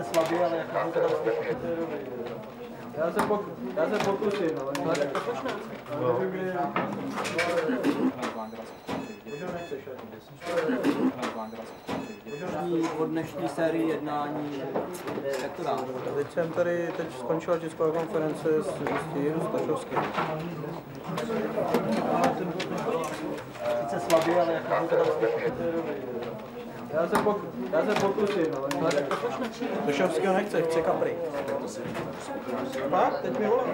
Sice slabě, ale jak to teda slyšíte, to je dobrý. Já se, pok, já se pokusím, ale... Ale tak to počne. No. Nevím, kdy... Možná nechceš, Dnešní, od dnešní sérii jednání, jak to dá? Teď jsem tady, teď skončila tisková konference s, tím Stašovským. Sice slabě, ale jak to teda slyšíte, to je dobrý. Já se, pok, já se pokusím, ale... Tak to nechce, chce kapry. Pak, teď mi volá.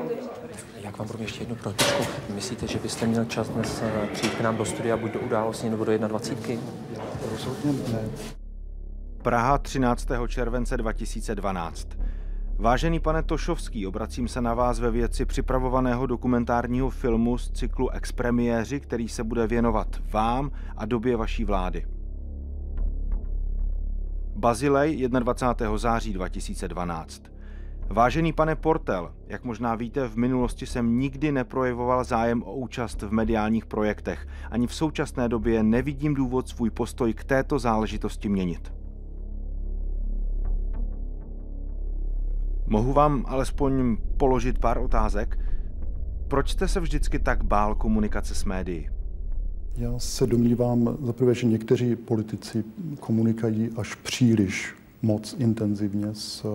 Jak vám budu ještě jednu protičku? Myslíte, že byste měl čas dnes eh, přijít k nám do studia buď do událostní nebo do 21? Rozhodně ne. Praha 13. července 2012. Vážený pane Tošovský, obracím se na vás ve věci připravovaného dokumentárního filmu z cyklu Expremiéři, který se bude věnovat vám a době vaší vlády. Bazilej 21. září 2012. Vážený pane Portel, jak možná víte, v minulosti jsem nikdy neprojevoval zájem o účast v mediálních projektech. Ani v současné době nevidím důvod svůj postoj k této záležitosti měnit. Mohu vám alespoň položit pár otázek? Proč jste se vždycky tak bál komunikace s médií? Já se domnívám zaprvé, že někteří politici komunikují až příliš moc intenzivně s,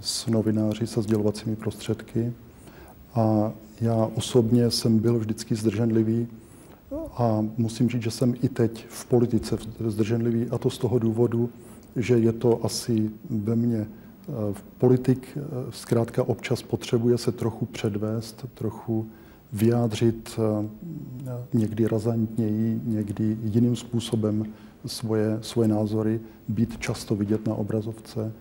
s novináři, se sdělovacími prostředky. A já osobně jsem byl vždycky zdrženlivý a musím říct, že jsem i teď v politice zdrženlivý a to z toho důvodu, že je to asi ve mně Politik zkrátka občas potřebuje se trochu předvést, trochu vyjádřit někdy razantněji, někdy jiným způsobem svoje, svoje názory, být často vidět na obrazovce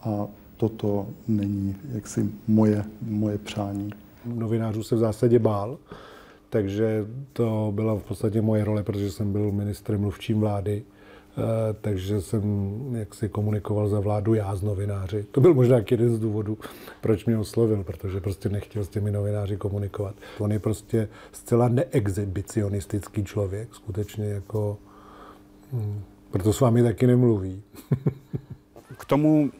a toto není jaksi moje, moje přání. Novinářů se v zásadě bál, takže to byla v podstatě moje role, protože jsem byl ministrem mluvčím vlády Eh, takže jsem jaksi komunikoval za vládu já s novináři. To byl možná jeden z důvodů, proč mě oslovil, protože prostě nechtěl s těmi novináři komunikovat. On je prostě zcela neexhibicionistický člověk, skutečně jako... Hmm, proto s vámi taky nemluví. K tomu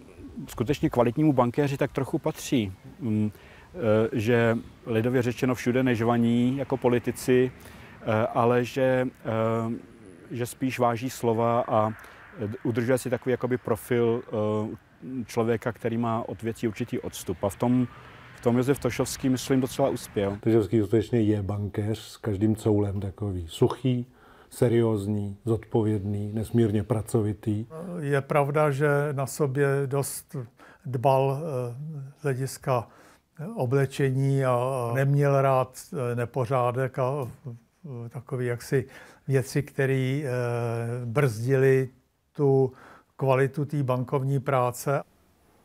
skutečně kvalitnímu bankéři tak trochu patří, hmm, eh, že lidově řečeno všude nežvaní jako politici, eh, ale že že spíš váží slova a udržuje si takový jakoby profil eh, člověka, který má od věcí určitý odstup. A v tom, v tom Josef Tošovský, myslím, docela uspěl. Tošovský skutečně je bankéř s každým coulem takový suchý, seriózní, zodpovědný, nesmírně pracovitý. Je pravda, že na sobě dost dbal eh, z hlediska oblečení a neměl rád nepořádek a takový jaksi věci, které eh, brzdily tu kvalitu té bankovní práce.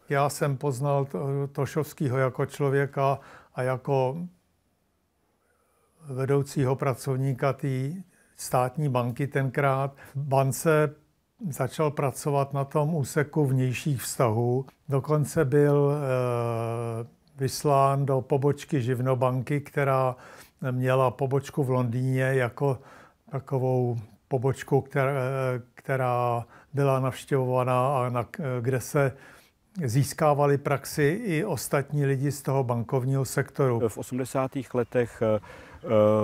Já jsem poznal Tošovského jako člověka a jako vedoucího pracovníka té státní banky tenkrát. Bance začal pracovat na tom úseku vnějších vztahů. Dokonce byl eh, vyslán do pobočky Živnobanky, která měla pobočku v Londýně jako takovou pobočku, která, která byla navštěvovaná a na, kde se získávali praxi i ostatní lidi z toho bankovního sektoru. V 80. letech eh,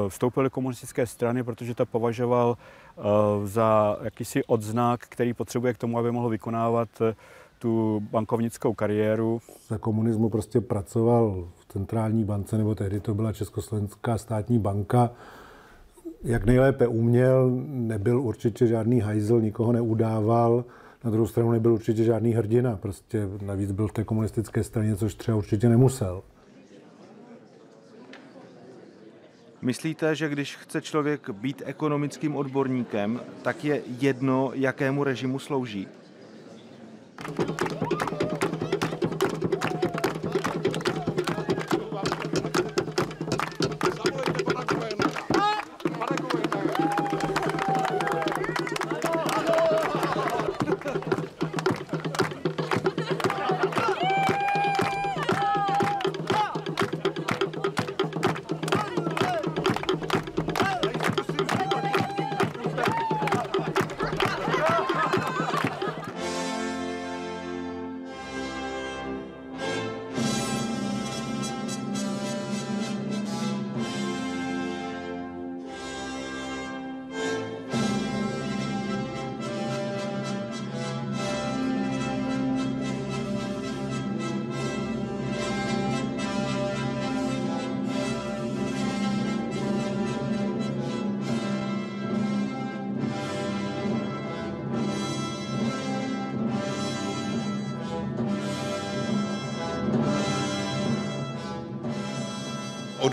vstoupily komunistické strany, protože to považoval eh, za jakýsi odznak, který potřebuje k tomu, aby mohl vykonávat eh, tu bankovnickou kariéru. Za komunismu prostě pracoval v centrální bance, nebo tehdy to byla Československá státní banka, jak nejlépe uměl, nebyl určitě žádný hajzl, nikoho neudával, na druhou stranu nebyl určitě žádný hrdina, prostě navíc byl v té komunistické straně, což třeba určitě nemusel. Myslíte, že když chce člověk být ekonomickým odborníkem, tak je jedno, jakému režimu slouží?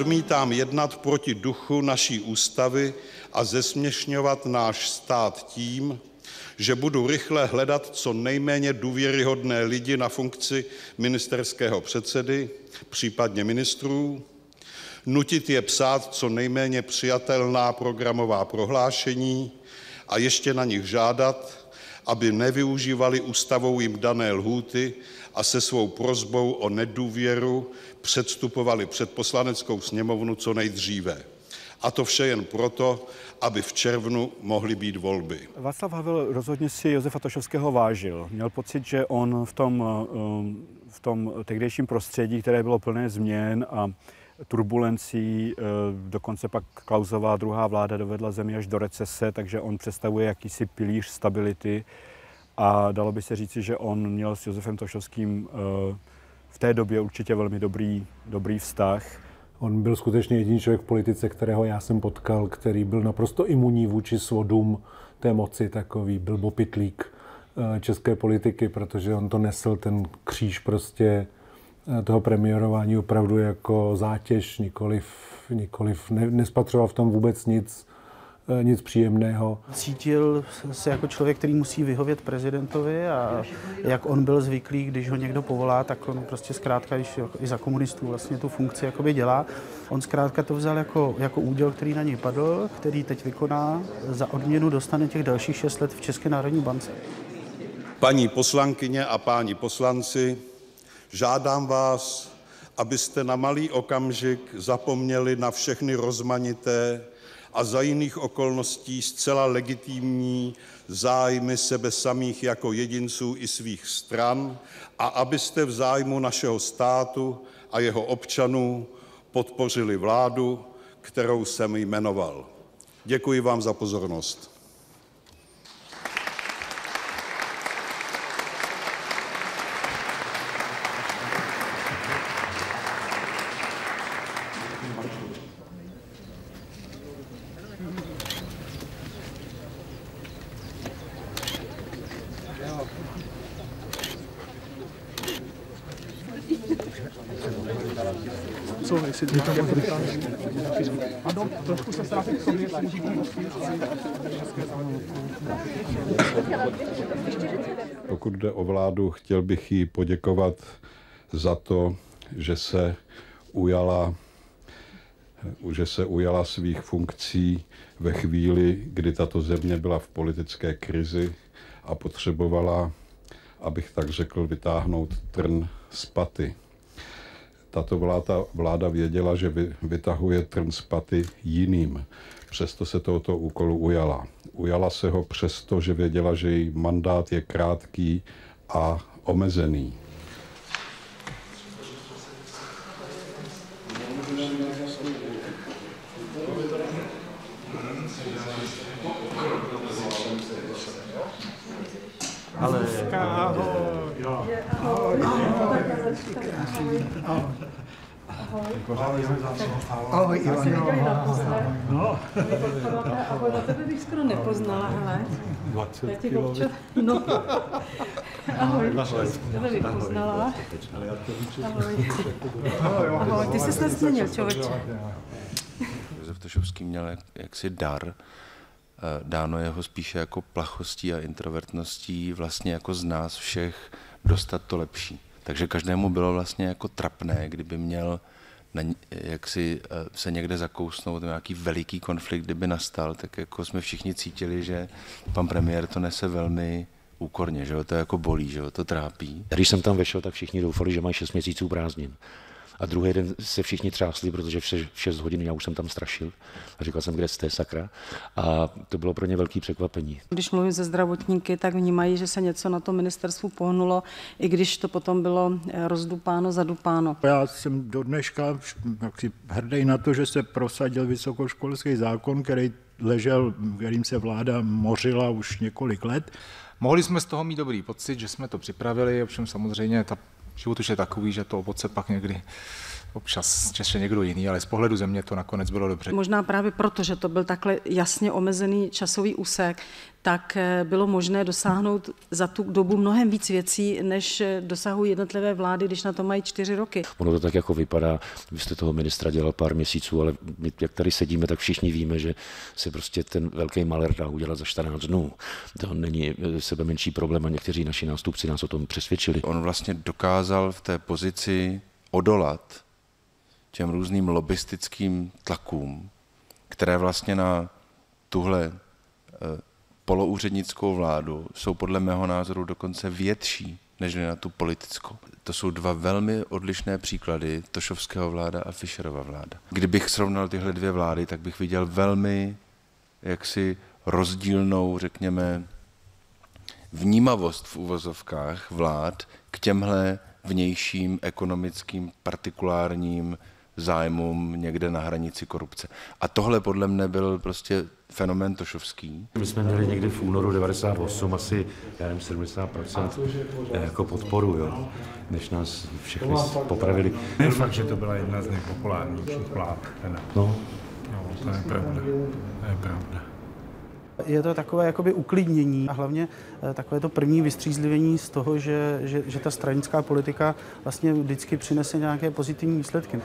Odmítám jednat proti duchu naší ústavy a zesměšňovat náš stát tím, že budu rychle hledat co nejméně důvěryhodné lidi na funkci ministerského předsedy, případně ministrů, nutit je psát co nejméně přijatelná programová prohlášení a ještě na nich žádat, aby nevyužívali ústavou jim dané lhůty a se svou prozbou o nedůvěru předstupovali před poslaneckou sněmovnu co nejdříve. A to vše jen proto, aby v červnu mohly být volby. Václav Havel rozhodně si Josefa Tošovského vážil. Měl pocit, že on v tom, v tom tehdejším prostředí, které bylo plné změn a turbulencí, eh, dokonce pak Klausová druhá vláda dovedla zemi až do recese, takže on představuje jakýsi pilíř stability a dalo by se říci, že on měl s Josefem Tošovským eh, v té době určitě velmi dobrý, dobrý vztah. On byl skutečně jediný člověk v politice, kterého já jsem potkal, který byl naprosto imunní vůči svodům té moci, takový blbopitlík eh, české politiky, protože on to nesl ten kříž prostě toho premiérování opravdu jako zátěž, nikoliv, nikoliv ne, nespatřoval v tom vůbec nic, eh, nic příjemného. Cítil se jako člověk, který musí vyhovět prezidentovi a jak on byl zvyklý, když ho někdo povolá, tak on prostě zkrátka, když i za komunistů vlastně tu funkci jakoby dělá, on zkrátka to vzal jako, jako úděl, který na něj padl, který teď vykoná, za odměnu dostane těch dalších šest let v České národní bance. Paní poslankyně a páni poslanci, Žádám vás, abyste na malý okamžik zapomněli na všechny rozmanité a za jiných okolností zcela legitimní zájmy sebe samých jako jedinců i svých stran a abyste v zájmu našeho státu a jeho občanů podpořili vládu, kterou jsem jmenoval. Děkuji vám za pozornost. Pokud jde o vládu, chtěl bych jí poděkovat za to, že se ujala že se ujala svých funkcí ve chvíli, kdy tato země byla v politické krizi a potřebovala, abych tak řekl, vytáhnout trn z paty tato vláda, vláda věděla, že vy, vytahuje trn z paty jiným. Přesto se tohoto úkolu ujala. Ujala se ho přesto, že věděla, že její mandát je krátký a omezený. Ahoj. Ahoj, Ivan. No. Ahoj, na tebe bych skoro nepoznala, hele. 20 kg. No. Ahoj, tebe bych poznala. Ahoj. Ahoj, ty jsi se změnil, člověče. Josef Tošovský měl jak, jaksi dar, dáno jeho spíše jako plachostí a introvertností vlastně jako z nás všech dostat to lepší. Takže každému bylo vlastně jako trapné, kdyby měl na, jak si eh, se někde zakousnout, nějaký veliký konflikt, kdyby nastal, tak jako jsme všichni cítili, že pan premiér to nese velmi úkorně, že jo? to jako bolí, že jo? to trápí. Když jsem tam vešel, tak všichni doufali, že mají 6 měsíců prázdnin. A druhý den se všichni třásli, protože v 6 hodin já už jsem tam strašil. A říkal jsem, kde jste, sakra. A to bylo pro ně velké překvapení. Když mluvím se zdravotníky, tak vnímají, že se něco na tom ministerstvu pohnulo, i když to potom bylo eh, rozdupáno, zadupáno. Já jsem do dneška hrdý na to, že se prosadil vysokoškolský zákon, který ležel, kterým se vláda mořila už několik let. Mohli jsme z toho mít dobrý pocit, že jsme to připravili, ovšem samozřejmě ta Život už je takový, že to ovoce pak někdy občas češe někdo jiný, ale z pohledu země to nakonec bylo dobře. Možná právě proto, že to byl takhle jasně omezený časový úsek, tak eh, bylo možné dosáhnout za tu dobu mnohem víc věcí, než eh, dosahují jednotlivé vlády, když na to mají čtyři roky. Ono to tak jako vypadá, vy jste toho ministra dělal pár měsíců, ale my, jak tady sedíme, tak všichni víme, že se prostě ten velký maler dá udělat za 14 dnů. To není eh, sebe menší problém a někteří naši nástupci nás o tom přesvědčili. On vlastně dokázal v té pozici odolat těm různým lobistickým tlakům, které vlastně na tuhle poloúřednickou vládu jsou podle mého názoru dokonce větší než na tu politickou. To jsou dva velmi odlišné příklady Tošovského vláda a Fischerova vláda. Kdybych srovnal tyhle dvě vlády, tak bych viděl velmi jaksi rozdílnou, řekněme, vnímavost v uvozovkách vlád k těmhle vnějším ekonomickým partikulárním zájmům někde na hranici korupce. A tohle podle mne byl prostě fenomén Tošovský. My jsme měli někdy v únoru 98 asi, já nevím, 70% jako podporu, jo, než nás všechny popravili. Je fakt, že to byla jedna z nejpopulárnějších vlád. No. no. to je pravda. To je pravda. Je to takové jakoby uklidnění a hlavně eh, takové to první vystřízlivění z toho, že, že, že ta stranická politika vlastně vždycky přinese nějaké pozitivní výsledky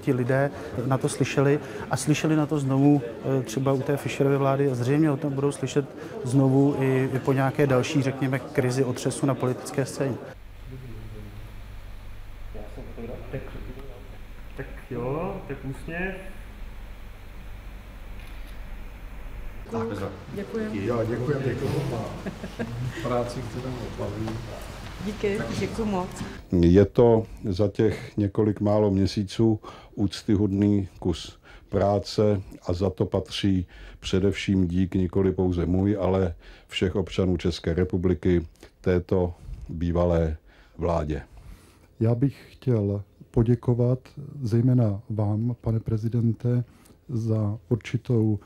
ti lidé na to slyšeli a slyšeli na to znovu eh, třeba u té Fischerovy vlády a zřejmě o tom budou slyšet znovu i, i po nějaké další, řekněme, krizi otřesu na politické scéně. Tak, tak jo, tak úsměv. Tak, Děkuji. Jo, děkuji, děkuji. Práci, kterou baví. Díky, děkuji moc. Je to za těch několik málo měsíců úctyhodný kus práce a za to patří především dík nikoli pouze můj, ale všech občanů České republiky této bývalé vládě. Já bych chtěl poděkovat zejména vám, pane prezidente, za určitou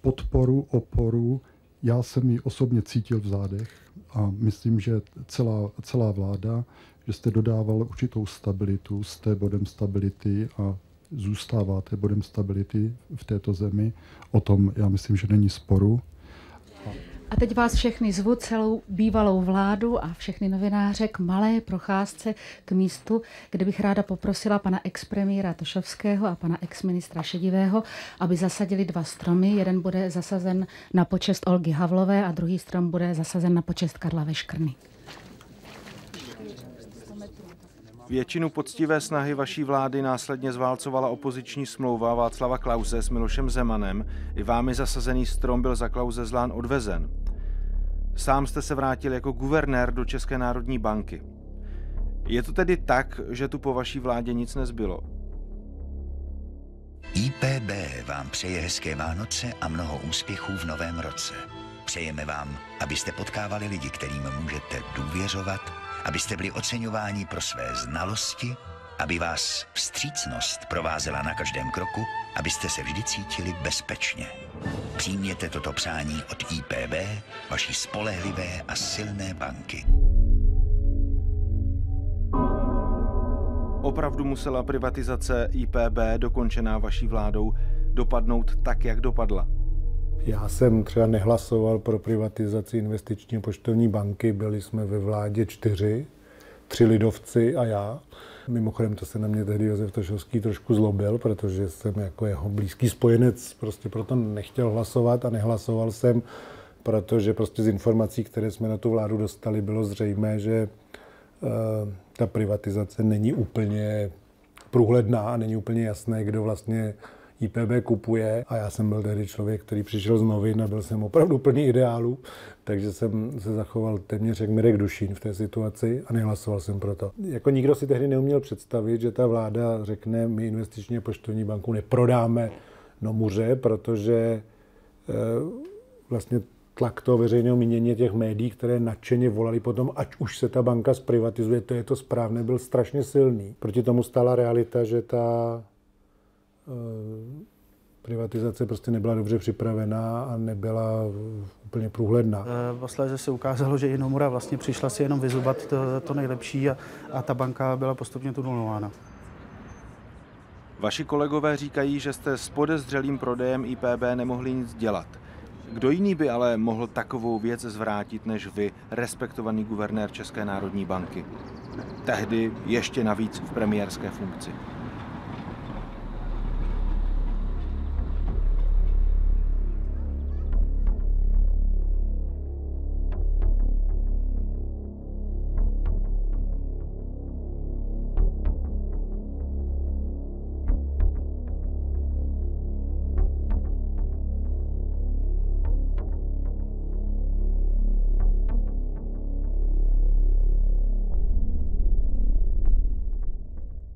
podporu, oporu. Já jsem ji osobně cítil v zádech a myslím, že celá, celá vláda, že jste dodával určitou stabilitu, jste bodem stability a zůstáváte bodem stability v této zemi. O tom já myslím, že není sporu. A teď vás všechny zvu, celou bývalou vládu a všechny novináře k malé procházce k místu, kde bych ráda poprosila pana expremiéra Tošovského a pana exministra Šedivého, aby zasadili dva stromy. Jeden bude zasazen na počest Olgy Havlové a druhý strom bude zasazen na počest Karla Veškrny. Většinu poctivé snahy vaší vlády následně zválcovala opoziční smlouva Václava Klauze s Milošem Zemanem. I vámi zasazený strom byl za Klauze zlán odvezen. Sám jste se vrátil jako guvernér do České národní banky. Je to tedy tak, že tu po vaší vládě nic nezbylo? IPB vám přeje hezké Vánoce a mnoho úspěchů v novém roce. Přejeme vám, abyste potkávali lidi, kterým můžete důvěřovat, abyste byli oceňováni pro své znalosti, aby vás vstřícnost provázela na každém kroku, abyste se vždy cítili bezpečně. Přijměte toto přání od IPB, vaší spolehlivé a silné banky. Opravdu musela privatizace IPB, dokončená vaší vládou, dopadnout tak, jak dopadla? Já jsem třeba nehlasoval pro privatizaci investiční poštovní banky, byli jsme ve vládě čtyři, tři lidovci a já. Mimochodem to se na mě tehdy Josef Tošovský trošku zlobil, protože jsem jako jeho blízký spojenec prostě proto nechtěl hlasovat a nehlasoval jsem, protože prostě z informací, které jsme na tu vládu dostali, bylo zřejmé, že uh, ta privatizace není úplně průhledná a není úplně jasné, kdo vlastně IPB kupuje a já jsem byl tehdy člověk, který přišel z novin a byl jsem opravdu plný ideálu, takže jsem se zachoval téměř jak Mirek Dušín v té situaci a nehlasoval jsem pro to. Jako nikdo si tehdy neuměl představit, že ta vláda řekne, my investičně poštovní banku neprodáme Nomuře, protože e, vlastně tlak toho veřejného mínění těch médií, které nadšeně volali potom, ať už se ta banka zprivatizuje, to je to správné, byl strašně silný. Proti tomu stála realita, že ta privatizace prostě nebyla dobře připravená a nebyla úplně průhledná. Eh, posléze se ukázalo, že i Nomura vlastně přišla si jenom vyzubat to, to nejlepší a, a ta banka byla postupně tunelována. Vaši kolegové říkají, že jste s podezřelým prodejem IPB nemohli nic dělat. Kdo jiný by ale mohl takovou věc zvrátit než vy, respektovaný guvernér České národní banky? Tehdy ještě navíc v premiérské funkci.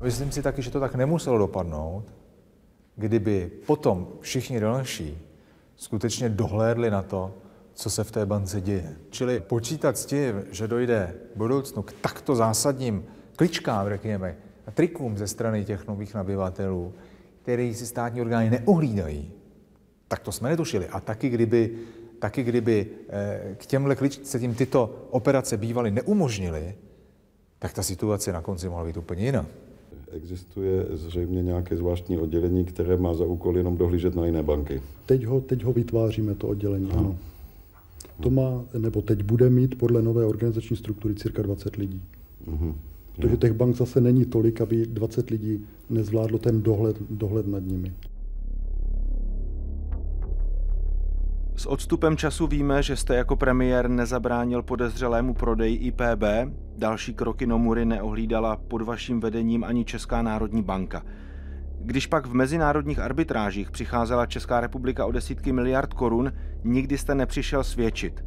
Myslím si taky, že to tak nemuselo dopadnout, kdyby potom všichni další skutečně dohlédli na to, co se v té bance děje. Čili počítat s tím, že dojde v budoucnu k takto zásadním kličkám, řekněme, a trikům ze strany těch nových nabyvatelů, který si státní orgány neohlídají, tak to jsme netušili. A taky kdyby, taky kdyby eh, k těmhle kličcím tyto operace bývaly neumožnili, tak ta situace na konci mohla být úplně jiná. Existuje zřejmě nějaké zvláštní oddělení, které má za úkol jenom dohlížet na jiné banky. Teď ho, teď ho vytváříme, to oddělení, ano. To má, nebo teď bude mít podle nové organizační struktury cirka 20 lidí. Mhm. Protože těch bank zase není tolik, aby 20 lidí nezvládlo ten dohled, dohled nad nimi. S odstupem času víme, že jste jako premiér nezabránil podezřelému prodeji IPB, další kroky Nomury neohlídala pod vaším vedením ani Česká národní banka. Když pak v mezinárodních arbitrážích přicházela Česká republika o desítky miliard korun, nikdy jste nepřišel svědčit.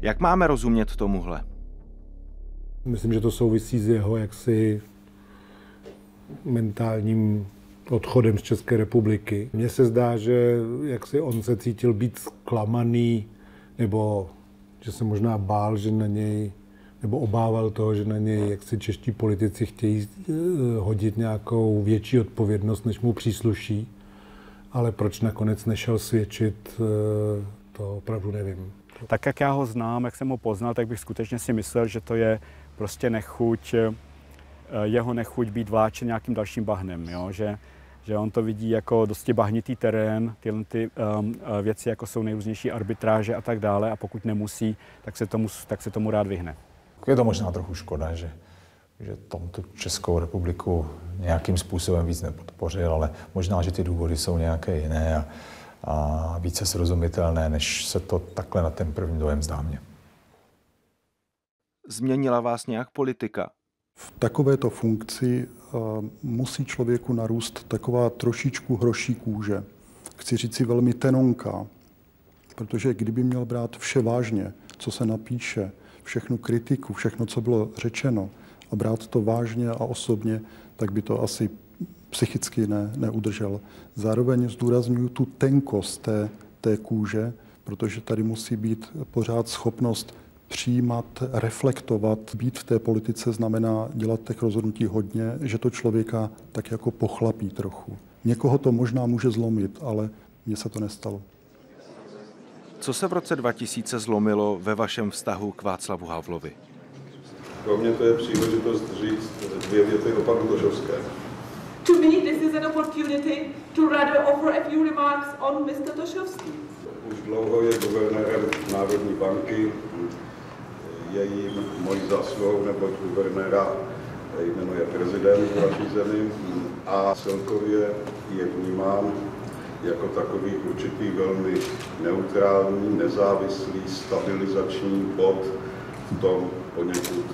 Jak máme rozumět tomuhle? Myslím, že to souvisí s jeho jaksi mentálním odchodem z České republiky. Mně se zdá, že jak si on se cítil být zklamaný, nebo že se možná bál, že na něj, nebo obával toho, že na něj jak si čeští politici chtějí eh, hodit nějakou větší odpovědnost, než mu přísluší. Ale proč nakonec nešel svědčit, eh, to opravdu nevím. Tak jak já ho znám, jak jsem ho poznal, tak bych skutečně si myslel, že to je prostě nechuť, eh, jeho nechuť být vláčen nějakým dalším bahnem, jo? Že, že on to vidí jako dosti bahnitý terén, tyhle ty um, věci, jako jsou nejrůznější arbitráže a tak dále a pokud nemusí, tak se tomu, tak se tomu rád vyhne. Je to možná trochu škoda, že, že tom tu Českou republiku nějakým způsobem víc nepodpořil, ale možná, že ty důvody jsou nějaké jiné a, a více srozumitelné, než se to takhle na ten první dojem zdá mě. Změnila vás nějak politika? V takovéto funkci uh, musí člověku narůst taková trošičku hroší kůže. Chci říct si velmi tenonká, protože kdyby měl brát vše vážně, co se napíše, všechnu kritiku, všechno, co bylo řečeno, a brát to vážně a osobně, tak by to asi psychicky ne, neudržel. Zároveň zdůraznuju tu tenkost té, té kůže, protože tady musí být pořád schopnost přijímat, reflektovat. Být v té politice znamená dělat těch rozhodnutí hodně, že to člověka tak jako pochlapí trochu. Někoho to možná může zlomit, ale mně se to nestalo. Co se v roce 2000 zlomilo ve vašem vztahu k Václavu Havlovi? Pro mě to je příležitost říct dvě věty o panu Tošovském. To me, this is an opportunity to rather offer a few remarks on Mr. Tošovský. Už dlouho je guvernérem Národní banky, je jim mojí zásluhou, neboť guvernéra jmenuje prezident v naší zemi a celkově je vnímán jako takový určitý velmi neutrální, nezávislý, stabilizační bod v tom poněkud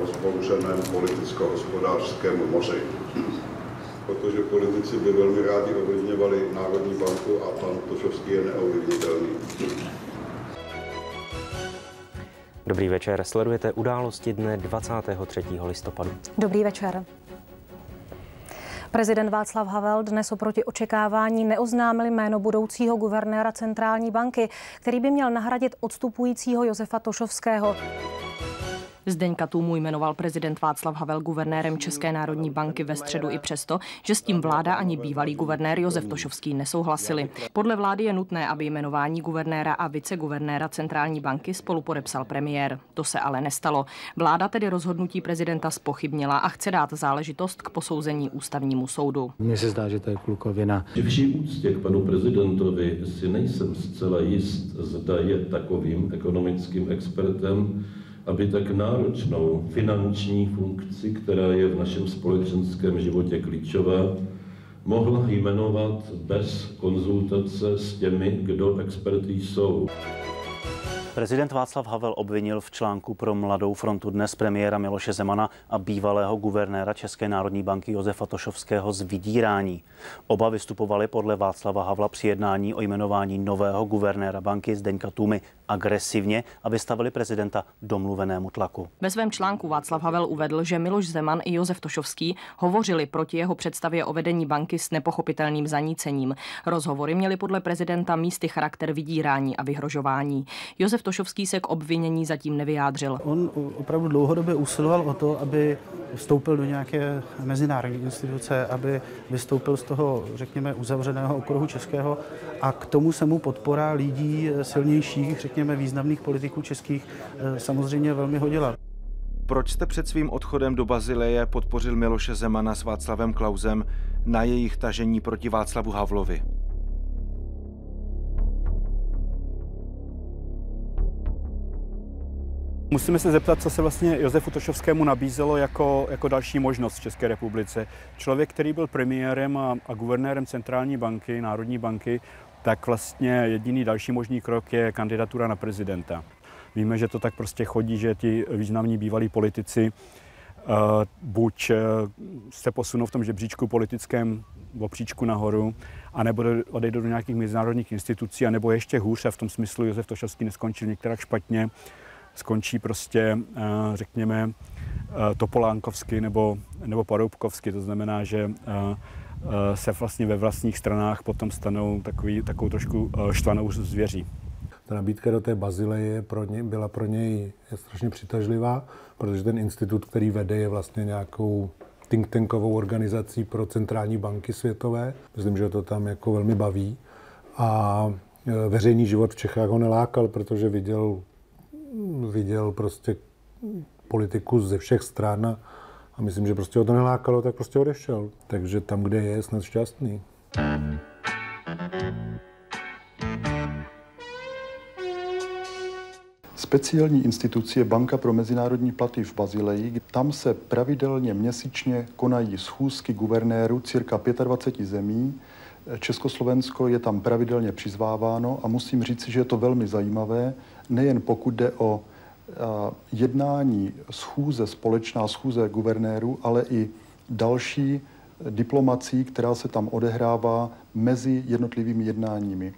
rozbouřeném politicko-hospodářském moři. Protože politici by velmi rádi ovlivňovali Národní banku a pan Tošovský je neovlivnitelný. Dobrý večer, sledujete události dne 23. listopadu. Dobrý večer. Prezident Václav Havel dnes oproti očekávání neoznámil jméno budoucího guvernéra centrální banky, který by měl nahradit odstupujícího Josefa Tošovského. Zdeňka Tůmu jmenoval prezident Václav Havel guvernérem České národní banky ve středu i přesto, že s tím vláda ani bývalý guvernér Josef Tošovský nesouhlasili. Podle vlády je nutné, aby jmenování guvernéra a viceguvernéra centrální banky spolu podepsal premiér. To se ale nestalo. Vláda tedy rozhodnutí prezidenta spochybnila a chce dát záležitost k posouzení ústavnímu soudu. Mně se zdá, že to je klukovina. Při vší úctě k panu prezidentovi si nejsem zcela jist, zda je takovým ekonomickým expertem, aby tak náročnou finanční funkci, která je v našem společenském životě klíčová, mohla jmenovat bez konzultace s těmi, kdo experty jsou. Prezident Václav Havel obvinil v článku pro Mladou frontu dnes premiéra Miloše Zemana a bývalého guvernéra České národní banky Josefa Tošovského z vydírání. Oba vystupovali podle Václava Havla při jednání o jmenování nového guvernéra banky Zdeňka Tumy agresivně a vystavili prezidenta domluvenému tlaku. Ve svém článku Václav Havel uvedl, že Miloš Zeman i Josef Tošovský hovořili proti jeho představě o vedení banky s nepochopitelným zanícením. Rozhovory měly podle prezidenta místy charakter vydírání a vyhrožování. Josef Tošovský se k obvinění zatím nevyjádřil. On opravdu dlouhodobě usiloval o to, aby vstoupil do nějaké mezinárodní instituce, aby vystoupil z toho, řekněme, uzavřeného okruhu českého a k tomu se mu podpora lidí silnějších, řekněme, významných politiků českých samozřejmě velmi hodila. Proč jste před svým odchodem do Bazileje podpořil Miloše Zemana s Václavem Klausem na jejich tažení proti Václavu Havlovi? Musíme se zeptat, co se vlastně Josefu Tošovskému nabízelo jako, jako další možnost v České republice. Člověk, který byl premiérem a, a guvernérem centrální banky, Národní banky, tak vlastně jediný další možný krok je kandidatura na prezidenta. Víme, že to tak prostě chodí, že ti významní bývalí politici uh, buď uh, se posunou v tom žebříčku politickém opříčku nahoru, anebo odejdou do nějakých mezinárodních institucí, anebo ještě hůř, a v tom smyslu Josef Tošovský neskončil některak špatně, skončí prostě, uh, řekněme, topolánkovsky nebo, nebo paroubkovsky. To znamená, že se vlastně ve vlastních stranách potom stanou takový, takovou trošku štvanou zvěří. Ta nabídka do té Bazileje pro ně, byla pro něj strašně přitažlivá, protože ten institut, který vede, je vlastně nějakou think tankovou organizací pro centrální banky světové. Myslím, že to tam jako velmi baví. A veřejný život v Čechách ho nelákal, protože viděl, viděl prostě politiku ze všech stran a myslím, že prostě ho to nelákalo, tak prostě odešel. Takže tam, kde je, snad šťastný. Speciální institucí je Banka pro mezinárodní platy v Bazileji. Tam se pravidelně měsíčně konají schůzky guvernérů cirka 25 zemí. Československo je tam pravidelně přizváváno a musím říct, že je to velmi zajímavé, nejen pokud jde o jednání schůze, společná schůze guvernérů, ale i další diplomací, která se tam odehrává mezi jednotlivými jednáními.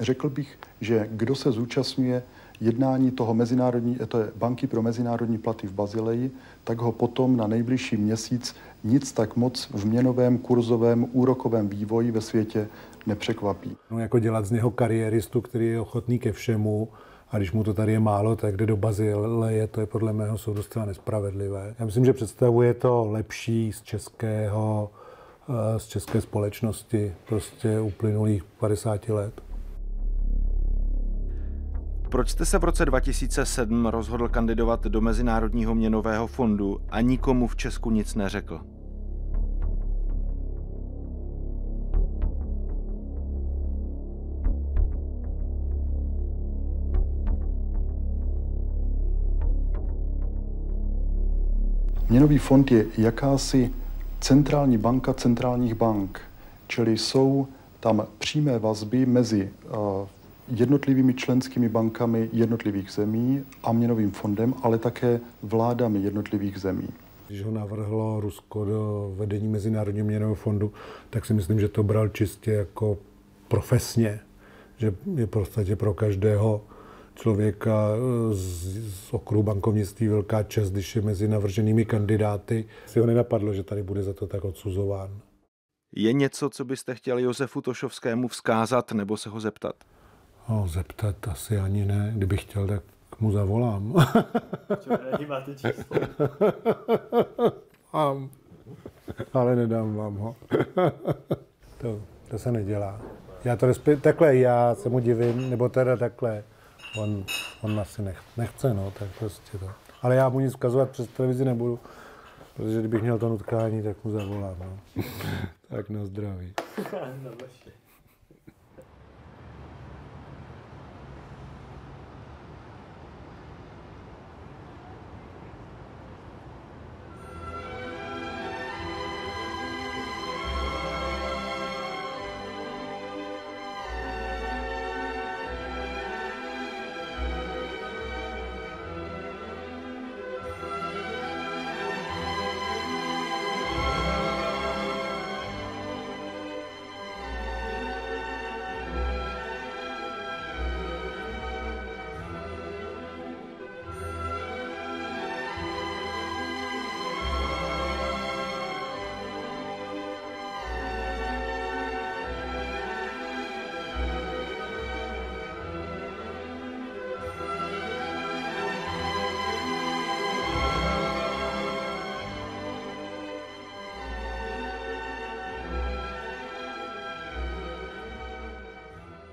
Řekl bych, že kdo se zúčastňuje jednání toho mezinárodní, to je banky pro mezinárodní platy v Bazileji, tak ho potom na nejbližší měsíc nic tak moc v měnovém, kurzovém, úrokovém vývoji ve světě nepřekvapí. No, jako dělat z něho kariéristu, který je ochotný ke všemu, a když mu to tady je málo, tak jde do Bazileje, to je podle mého soudu zcela nespravedlivé. Já myslím, že představuje to lepší z českého, eh, z české společnosti prostě uplynulých 50 let. Proč jste se v roce 2007 rozhodl kandidovat do Mezinárodního měnového fondu a nikomu v Česku nic neřekl? Měnový fond je jakási centrální banka centrálních bank, čili jsou tam přímé vazby mezi jednotlivými členskými bankami jednotlivých zemí a měnovým fondem, ale také vládami jednotlivých zemí. Když ho navrhlo Rusko do vedení Mezinárodního měnového fondu, tak si myslím, že to bral čistě jako profesně, že je v podstatě pro každého člověka z, z okruhu bankovnictví velká čest, když je mezi navrženými kandidáty. Si ho nenapadlo, že tady bude za to tak odsuzován. Je něco, co byste chtěl Josefu Tošovskému vzkázat nebo se ho zeptat? No, zeptat asi ani ne. Kdybych chtěl, tak mu zavolám. máte číslo? Mám. Ale nedám vám ho. to, to se nedělá. Já to respektuji, takhle já se mu divím, nebo teda takhle. On, on asi nech, nechce, no, tak prostě to. Ale já mu nic ukazovat přes televizi nebudu, protože kdybych měl to nutkání, tak mu zavolám, no. tak na zdraví.